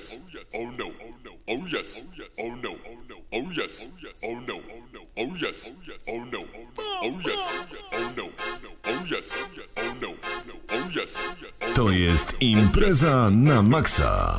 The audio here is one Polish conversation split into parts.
yes, oh no, oh yes, oh no, oh yes, oh no, oh yes, oh no, oh yes, oh no, oh yes, oh no, oh yes. To jest impreza na maksa.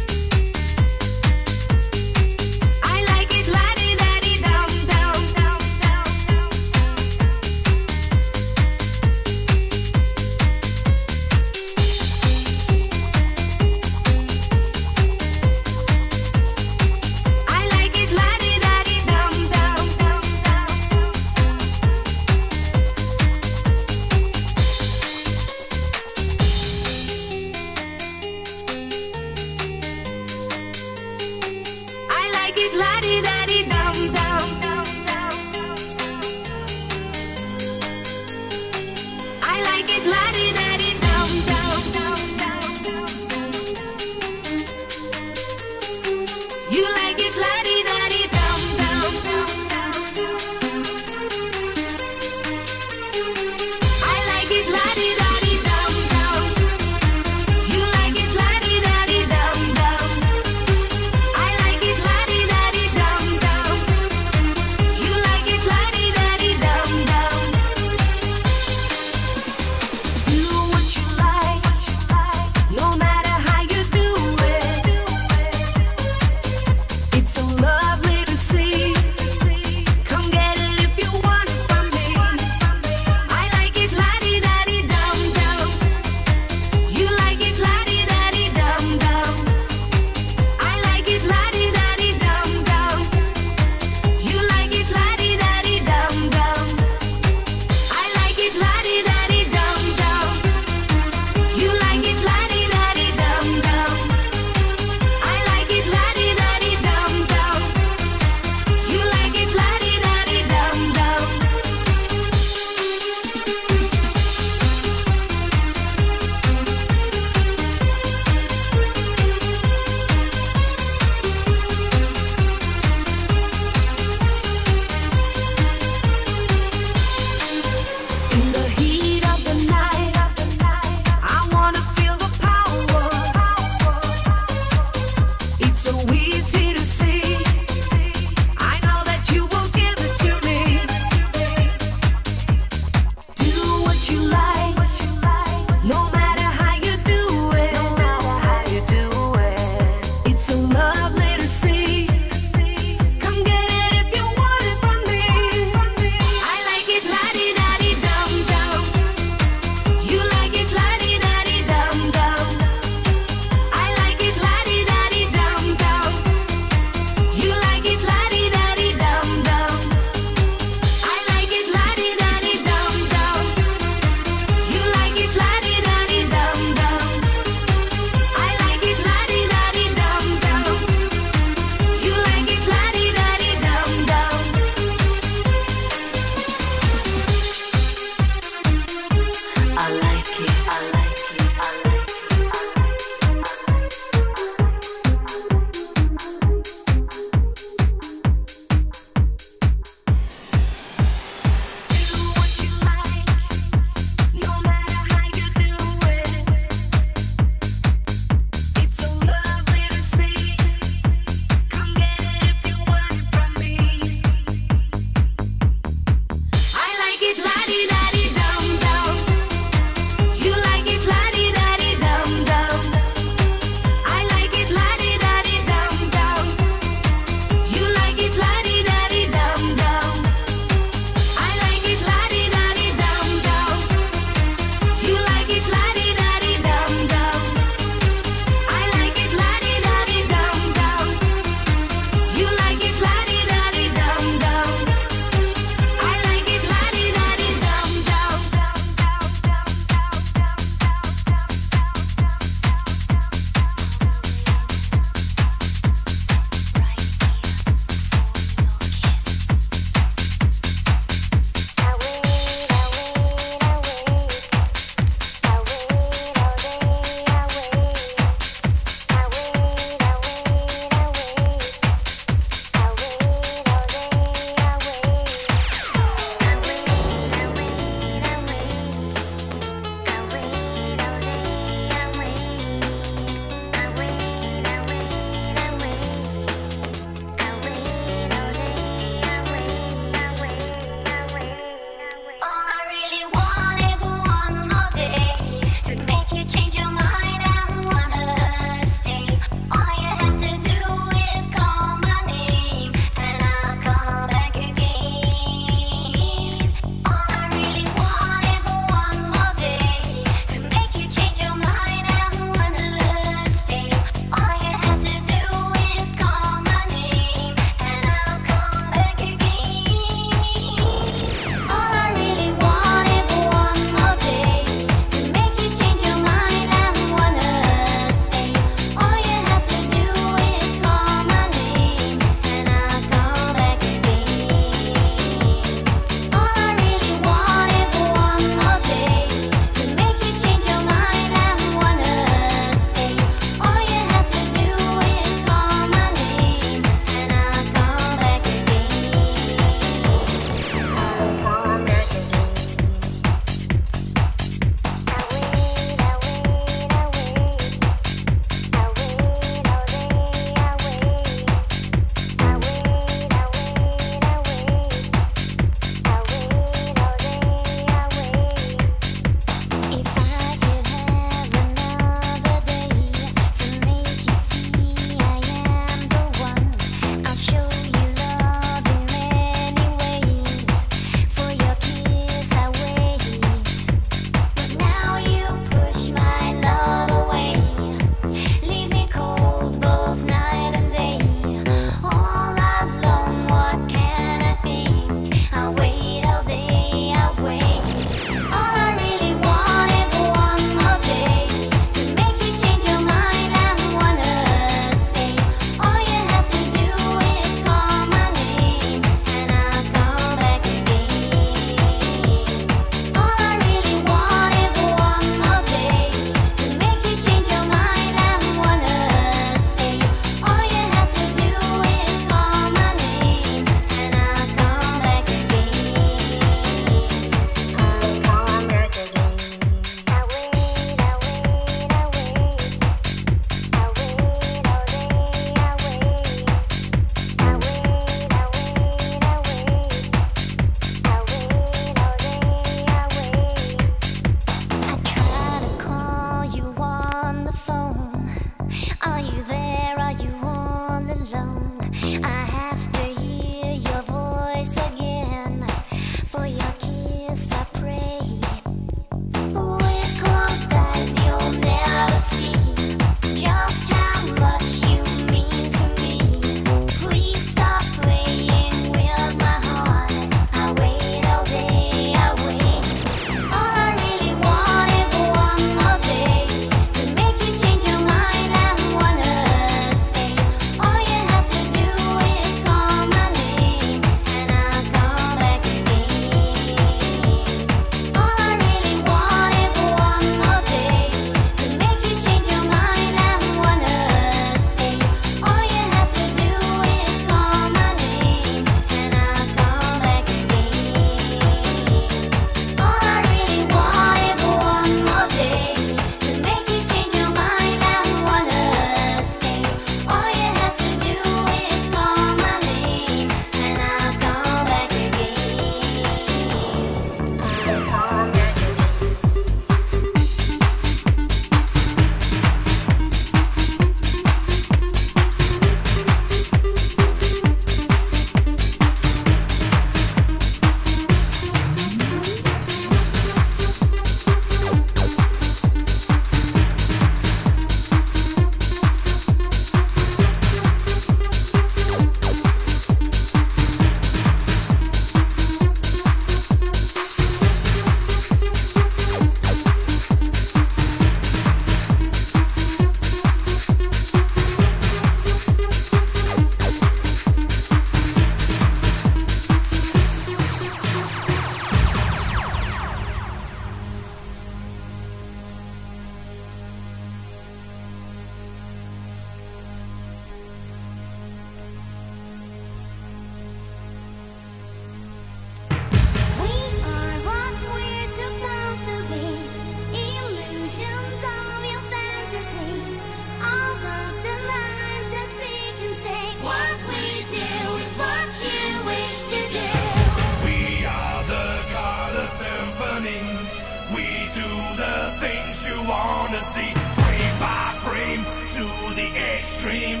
See, frame by frame, to the extreme.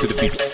to the beat.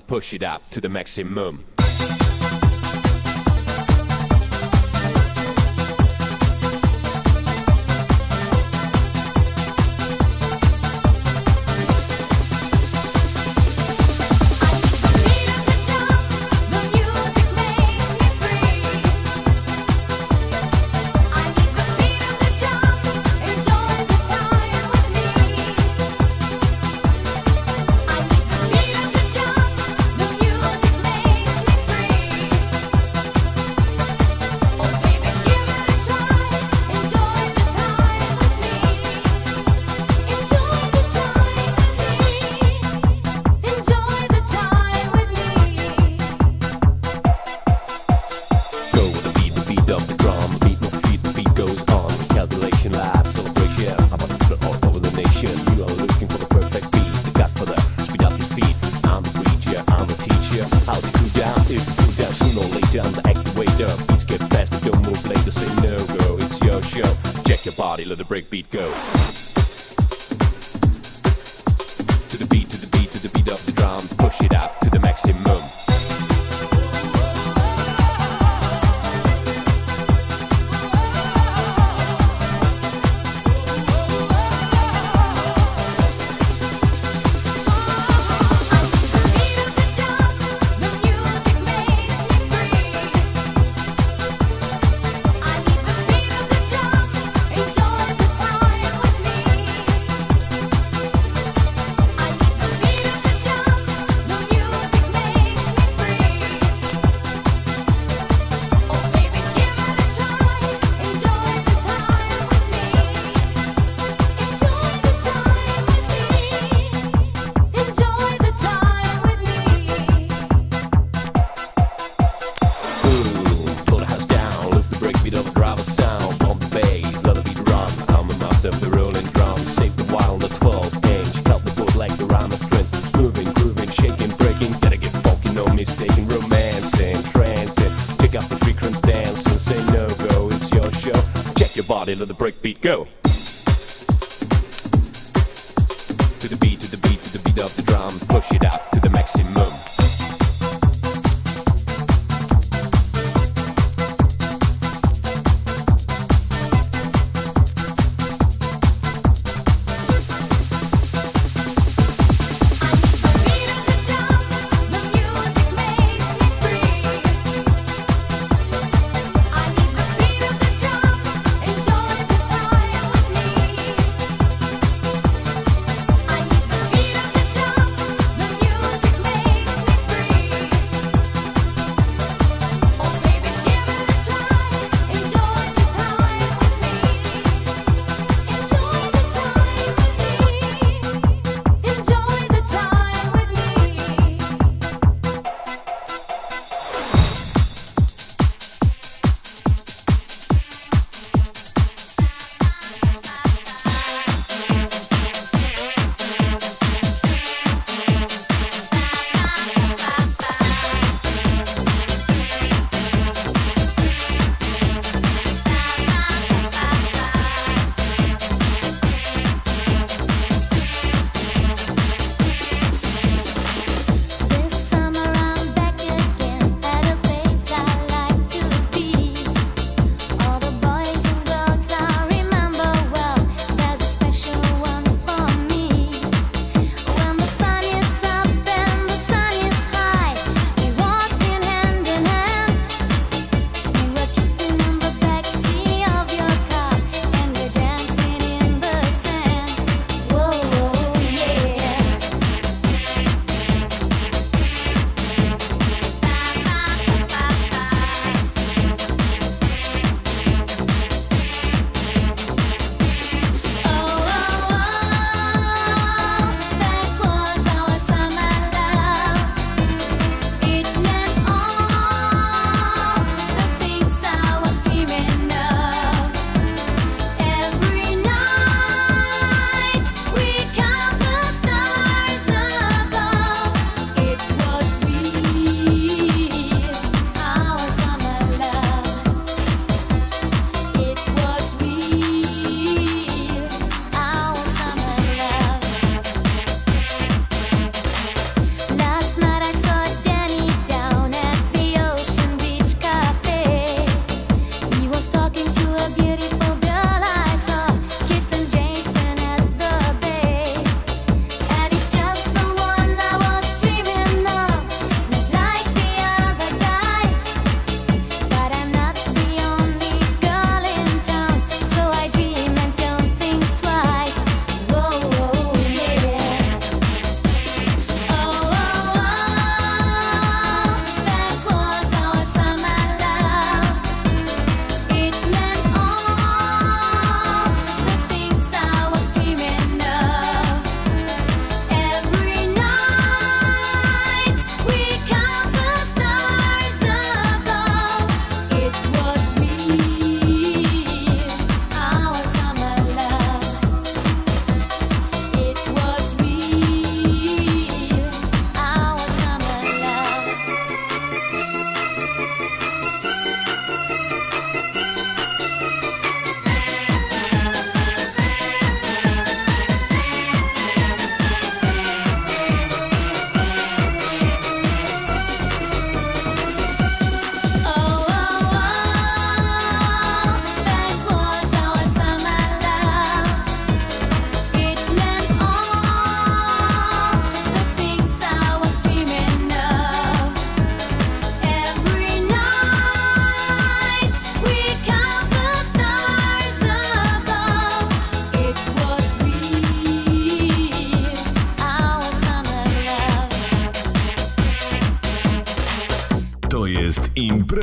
push it up to the maximum. go.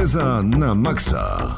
Impreza na maksa.